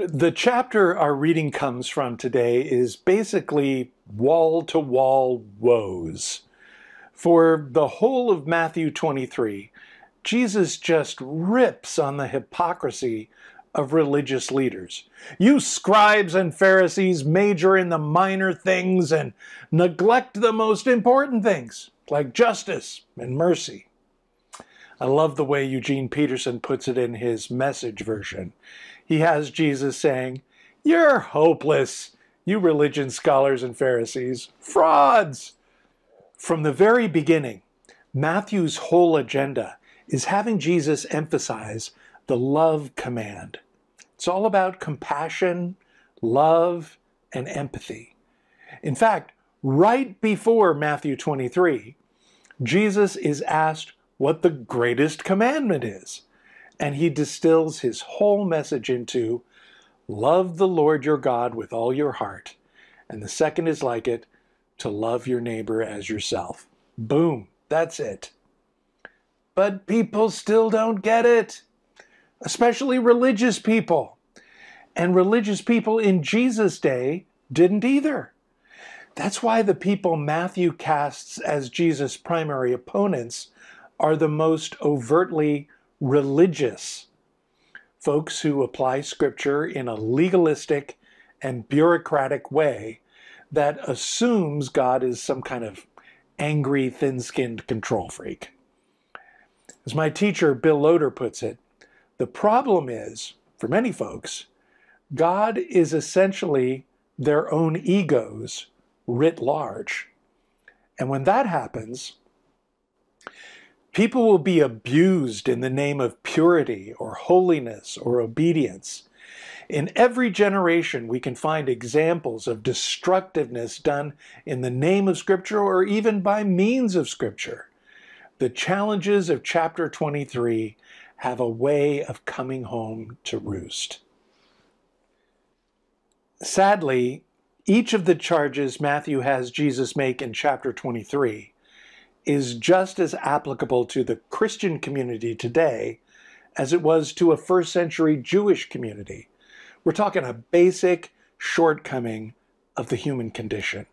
The chapter our reading comes from today is basically wall to wall woes. For the whole of Matthew 23, Jesus just rips on the hypocrisy of religious leaders. You scribes and Pharisees major in the minor things and neglect the most important things, like justice and mercy. I love the way Eugene Peterson puts it in his message version he has Jesus saying, You're hopeless, you religion scholars and Pharisees, frauds. From the very beginning, Matthew's whole agenda is having Jesus emphasize the love command. It's all about compassion, love, and empathy. In fact, right before Matthew 23, Jesus is asked what the greatest commandment is. And he distills his whole message into love the Lord your God with all your heart. And the second is like it to love your neighbor as yourself. Boom, that's it. But people still don't get it, especially religious people. And religious people in Jesus' day didn't either. That's why the people Matthew casts as Jesus' primary opponents are the most overtly religious folks who apply scripture in a legalistic and bureaucratic way that assumes God is some kind of angry, thin skinned control freak. As my teacher Bill Loader puts it, the problem is, for many folks, God is essentially their own egos writ large. And when that happens, People will be abused in the name of purity or holiness or obedience. In every generation, we can find examples of destructiveness done in the name of Scripture or even by means of Scripture. The challenges of chapter 23 have a way of coming home to roost. Sadly, each of the charges Matthew has Jesus make in chapter 23 is just as applicable to the Christian community today as it was to a first century Jewish community. We're talking a basic shortcoming of the human condition.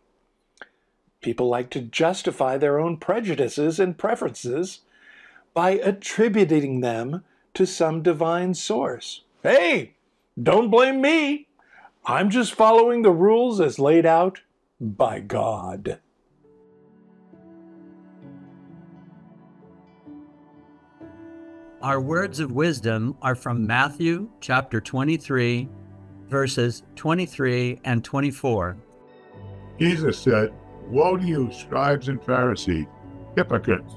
People like to justify their own prejudices and preferences by attributing them to some divine source. Hey, don't blame me. I'm just following the rules as laid out by God. Our words of wisdom are from Matthew chapter 23, verses 23 and 24. Jesus said, Woe to you, scribes and Pharisees, hypocrites!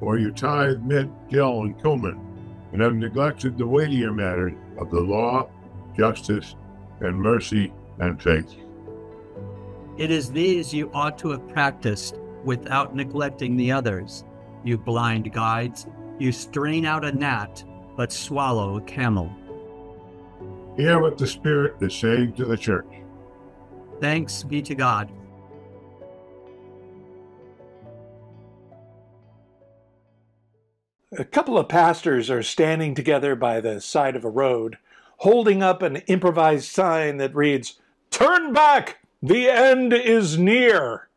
For you tithe mint, dill, and cumin, and have neglected the weightier matters of the law, justice, and mercy and faith. It is these you ought to have practiced without neglecting the others, you blind guides you strain out a gnat, but swallow a camel. Hear what the Spirit is saying to the church. Thanks be to God. A couple of pastors are standing together by the side of a road, holding up an improvised sign that reads, Turn back! The end is near!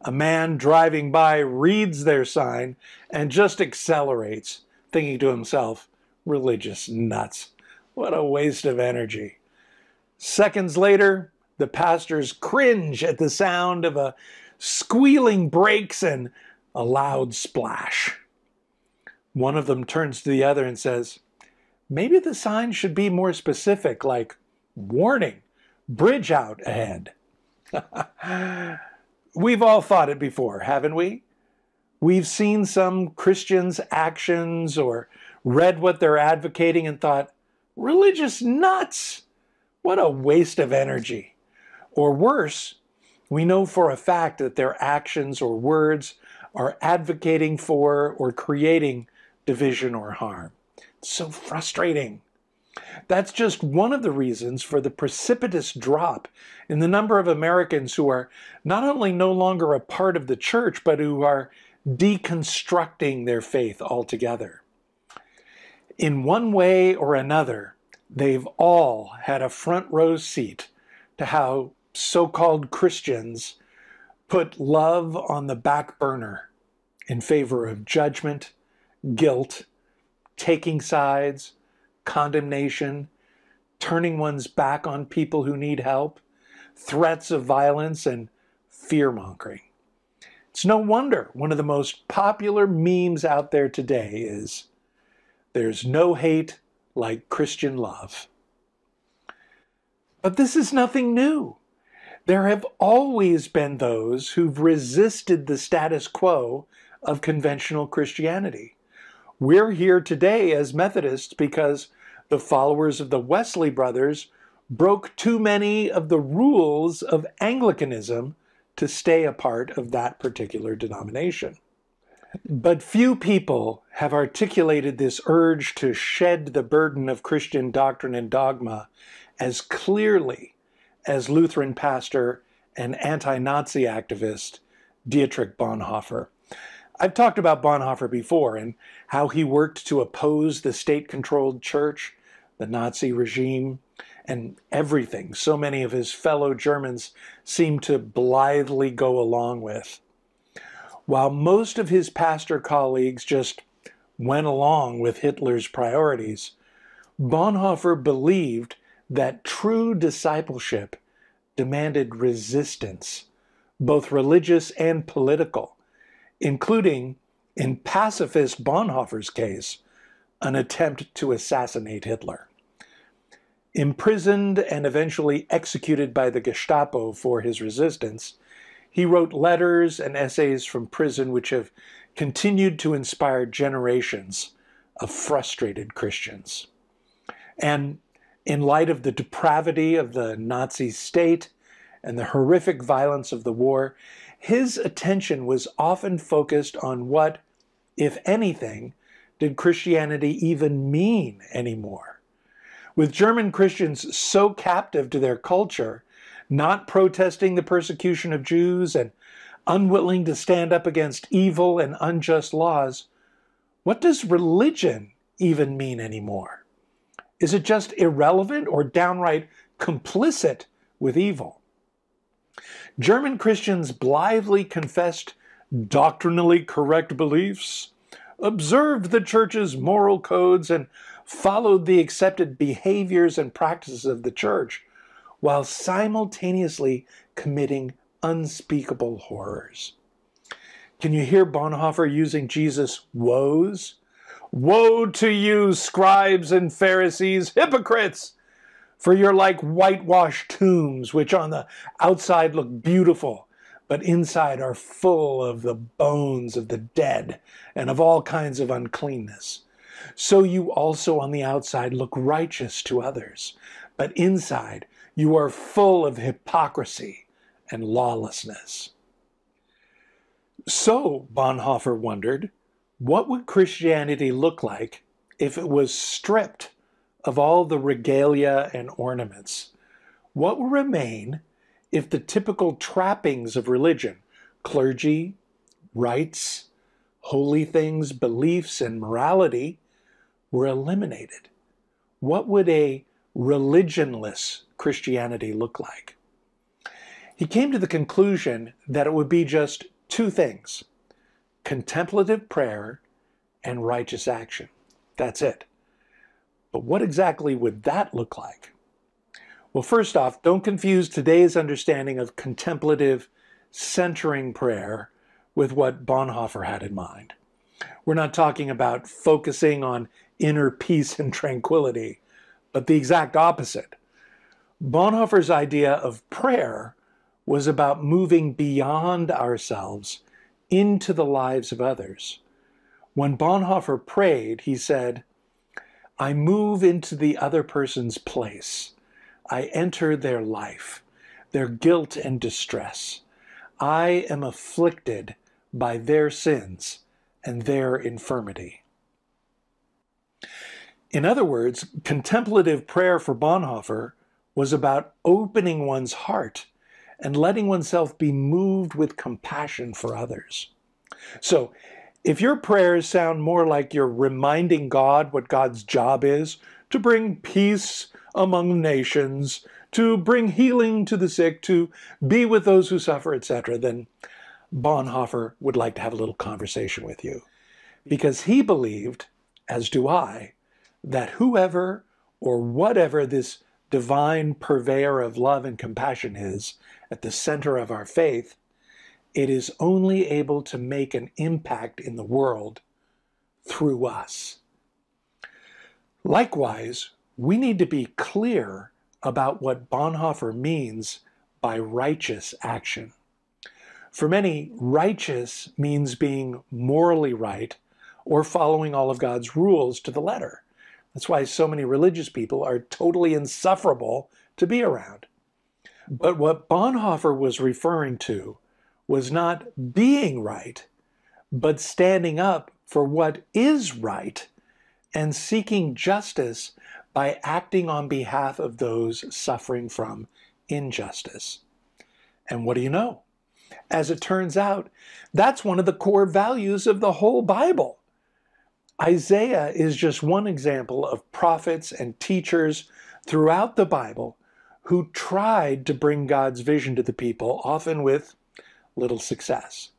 A man driving by reads their sign and just accelerates, thinking to himself, religious nuts. What a waste of energy. Seconds later, the pastors cringe at the sound of a squealing brakes and a loud splash. One of them turns to the other and says, Maybe the sign should be more specific, like warning, bridge out ahead. We've all thought it before, haven't we? We've seen some Christians' actions or read what they're advocating and thought, religious nuts! What a waste of energy. Or worse, we know for a fact that their actions or words are advocating for or creating division or harm. It's so frustrating. That's just one of the reasons for the precipitous drop in the number of Americans who are not only no longer a part of the church, but who are deconstructing their faith altogether. In one way or another, they've all had a front row seat to how so called Christians put love on the back burner in favor of judgment, guilt, taking sides, condemnation, turning one's back on people who need help, threats of violence, and fear mongering. It's no wonder one of the most popular memes out there today is there's no hate like Christian love. But this is nothing new. There have always been those who've resisted the status quo of conventional Christianity. We're here today as Methodists because the followers of the Wesley brothers broke too many of the rules of Anglicanism to stay a part of that particular denomination. But few people have articulated this urge to shed the burden of Christian doctrine and dogma as clearly as Lutheran pastor and anti Nazi activist Dietrich Bonhoeffer. I've talked about Bonhoeffer before and how he worked to oppose the state controlled church, the Nazi regime, and everything so many of his fellow Germans seemed to blithely go along with. While most of his pastor colleagues just went along with Hitler's priorities, Bonhoeffer believed that true discipleship demanded resistance, both religious and political, including, in pacifist Bonhoeffer's case, an attempt to assassinate Hitler. Imprisoned and eventually executed by the Gestapo for his resistance, he wrote letters and essays from prison which have continued to inspire generations of frustrated Christians. And in light of the depravity of the Nazi state and the horrific violence of the war, his attention was often focused on what, if anything, did Christianity even mean anymore? With German Christians so captive to their culture, not protesting the persecution of Jews and unwilling to stand up against evil and unjust laws, what does religion even mean anymore? Is it just irrelevant or downright complicit with evil? German Christians blithely confessed doctrinally correct beliefs, observed the church's moral codes, and followed the accepted behaviors and practices of the church while simultaneously committing unspeakable horrors. Can you hear Bonhoeffer using Jesus' woes? Woe to you, scribes and Pharisees, hypocrites! For you're like whitewashed tombs, which on the outside look beautiful, but inside are full of the bones of the dead and of all kinds of uncleanness. So you also on the outside look righteous to others, but inside you are full of hypocrisy and lawlessness. So, Bonhoeffer wondered, what would Christianity look like if it was stripped of all the regalia and ornaments? What would remain if the typical trappings of religion, clergy, rites, holy things, beliefs, and morality, were eliminated? What would a religionless Christianity look like? He came to the conclusion that it would be just two things contemplative prayer and righteous action. That's it. But what exactly would that look like? Well, first off, don't confuse today's understanding of contemplative, centering prayer with what Bonhoeffer had in mind. We're not talking about focusing on inner peace and tranquility, but the exact opposite. Bonhoeffer's idea of prayer was about moving beyond ourselves into the lives of others. When Bonhoeffer prayed, he said, I move into the other person's place. I enter their life, their guilt and distress. I am afflicted by their sins and their infirmity. In other words, contemplative prayer for Bonhoeffer was about opening one's heart and letting oneself be moved with compassion for others. So, If your prayers sound more like you're reminding God what God's job is to bring peace among nations, to bring healing to the sick, to be with those who suffer, etc., then Bonhoeffer would like to have a little conversation with you. Because he believed, as do I, that whoever or whatever this divine purveyor of love and compassion is at the center of our faith, it is only able to make an impact in the world through us. Likewise, we need to be clear about what Bonhoeffer means by righteous action. For many, righteous means being morally right or following all of God's rules to the letter. That's why so many religious people are totally insufferable to be around. But what Bonhoeffer was referring to was not being right, but standing up for what is right and seeking justice by acting on behalf of those suffering from injustice. And what do you know? As it turns out, that's one of the core values of the whole Bible. Isaiah is just one example of prophets and teachers throughout the Bible who tried to bring God's vision to the people, often with little success.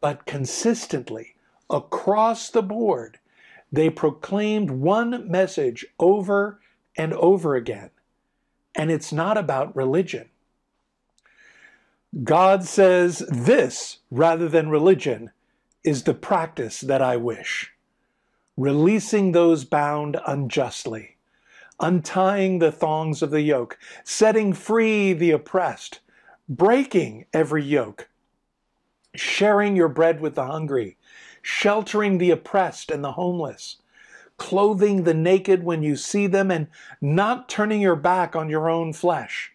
But consistently, across the board, they proclaimed one message over and over again, and it's not about religion. God says this rather than religion is the practice that I wish. Releasing those bound unjustly, untying the thongs of the yoke, setting free the oppressed, breaking every yoke, sharing your bread with the hungry, sheltering the oppressed and the homeless, clothing the naked when you see them, and not turning your back on your own flesh.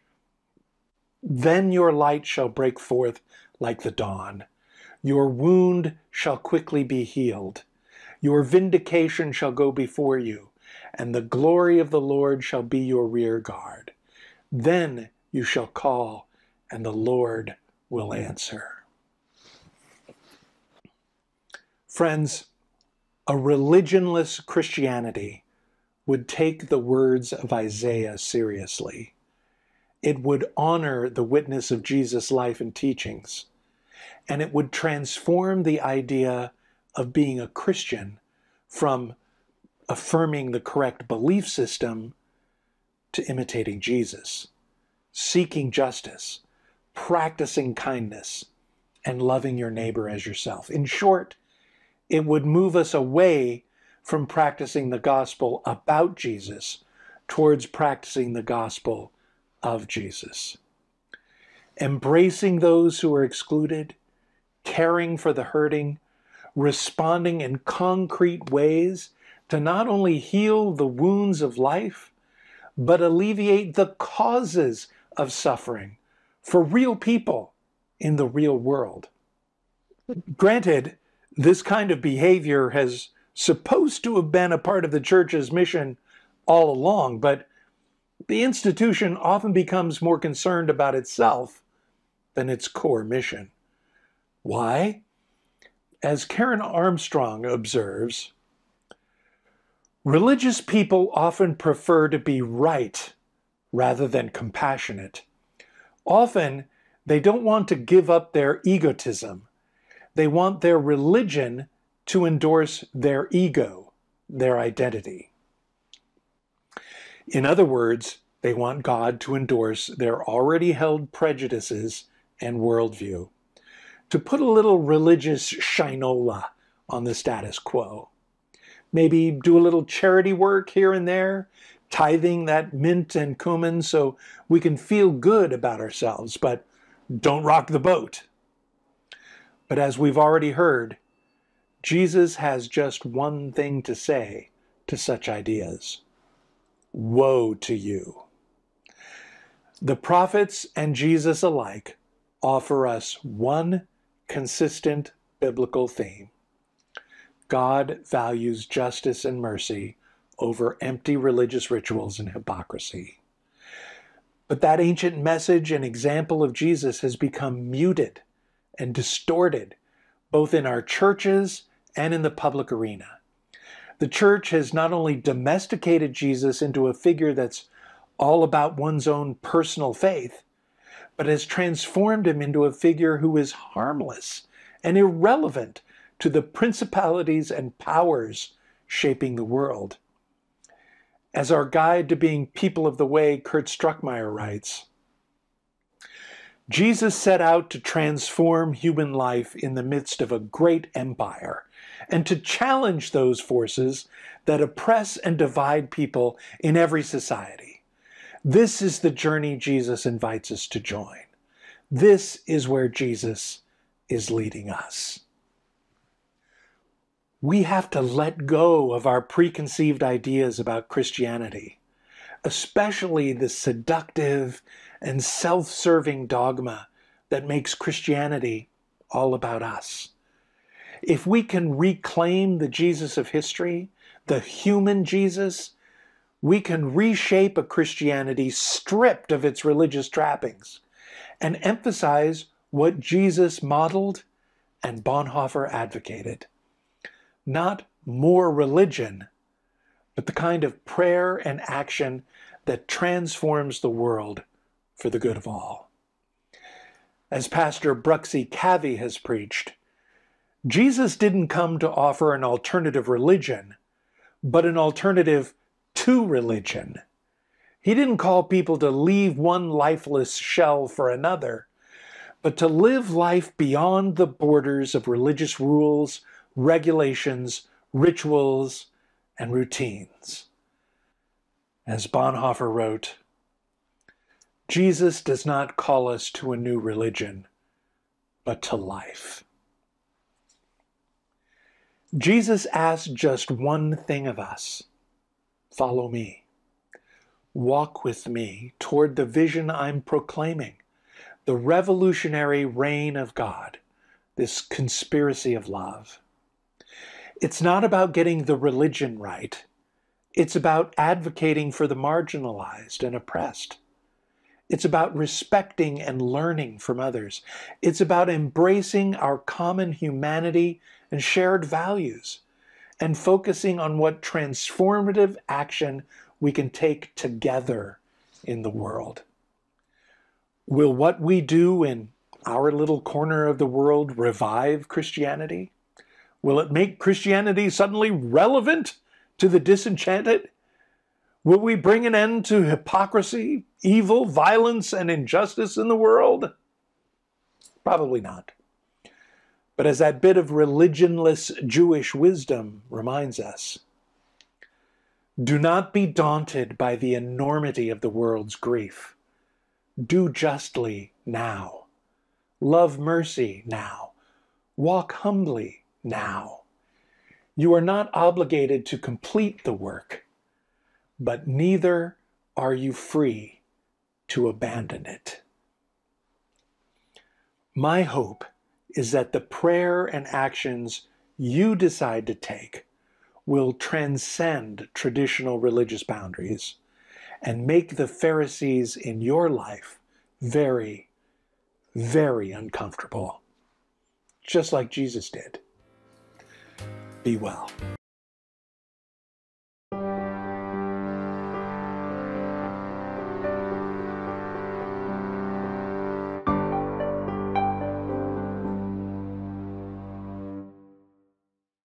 Then your light shall break forth like the dawn. Your wound shall quickly be healed. Your vindication shall go before you, and the glory of the Lord shall be your rear guard. Then you shall call, and the Lord will answer. Friends, a religionless Christianity would take the words of Isaiah seriously. It would honor the witness of Jesus' life and teachings, and it would transform the idea of being a Christian from affirming the correct belief system to imitating Jesus, seeking justice, practicing kindness, and loving your neighbor as yourself. In short, it would move us away from practicing the gospel about Jesus towards practicing the gospel of Jesus. Embracing those who are excluded, caring for the hurting, responding in concrete ways to not only heal the wounds of life, but alleviate the causes of suffering for real people in the real world. Granted, this kind of behavior has supposed to have been a part of the church's mission all along, but the institution often becomes more concerned about itself than its core mission. Why? As Karen Armstrong observes, religious people often prefer to be right rather than compassionate. Often, they don't want to give up their egotism they want their religion to endorse their ego, their identity. In other words, they want God to endorse their already held prejudices and worldview, to put a little religious shinola on the status quo. Maybe do a little charity work here and there, tithing that mint and cumin so we can feel good about ourselves, but don't rock the boat. But as we've already heard, Jesus has just one thing to say to such ideas Woe to you! The prophets and Jesus alike offer us one consistent biblical theme God values justice and mercy over empty religious rituals and hypocrisy. But that ancient message and example of Jesus has become muted and distorted, both in our churches and in the public arena. The church has not only domesticated Jesus into a figure that's all about one's own personal faith, but has transformed him into a figure who is harmless and irrelevant to the principalities and powers shaping the world. As our guide to being people of the way, Kurt Struckmeyer writes, Jesus set out to transform human life in the midst of a great empire and to challenge those forces that oppress and divide people in every society. This is the journey Jesus invites us to join. This is where Jesus is leading us. We have to let go of our preconceived ideas about Christianity, especially the seductive and self serving dogma that makes Christianity all about us. If we can reclaim the Jesus of history, the human Jesus, we can reshape a Christianity stripped of its religious trappings and emphasize what Jesus modeled and Bonhoeffer advocated. Not more religion, but the kind of prayer and action that transforms the world for the good of all. As Pastor Bruxy Cavey has preached, Jesus didn't come to offer an alternative religion, but an alternative to religion. He didn't call people to leave one lifeless shell for another, but to live life beyond the borders of religious rules, regulations, rituals, and routines. As Bonhoeffer wrote, Jesus does not call us to a new religion, but to life. Jesus asked just one thing of us follow me. Walk with me toward the vision I'm proclaiming, the revolutionary reign of God, this conspiracy of love. It's not about getting the religion right. It's about advocating for the marginalized and oppressed. It's about respecting and learning from others. It's about embracing our common humanity and shared values and focusing on what transformative action we can take together in the world. Will what we do in our little corner of the world revive Christianity? Will it make Christianity suddenly relevant to the disenchanted? Will we bring an end to hypocrisy, evil, violence, and injustice in the world? Probably not. But as that bit of religionless Jewish wisdom reminds us, do not be daunted by the enormity of the world's grief. Do justly now. Love mercy now. Walk humbly now. You are not obligated to complete the work but neither are you free to abandon it. My hope is that the prayer and actions you decide to take will transcend traditional religious boundaries and make the Pharisees in your life very, very uncomfortable, just like Jesus did. Be well.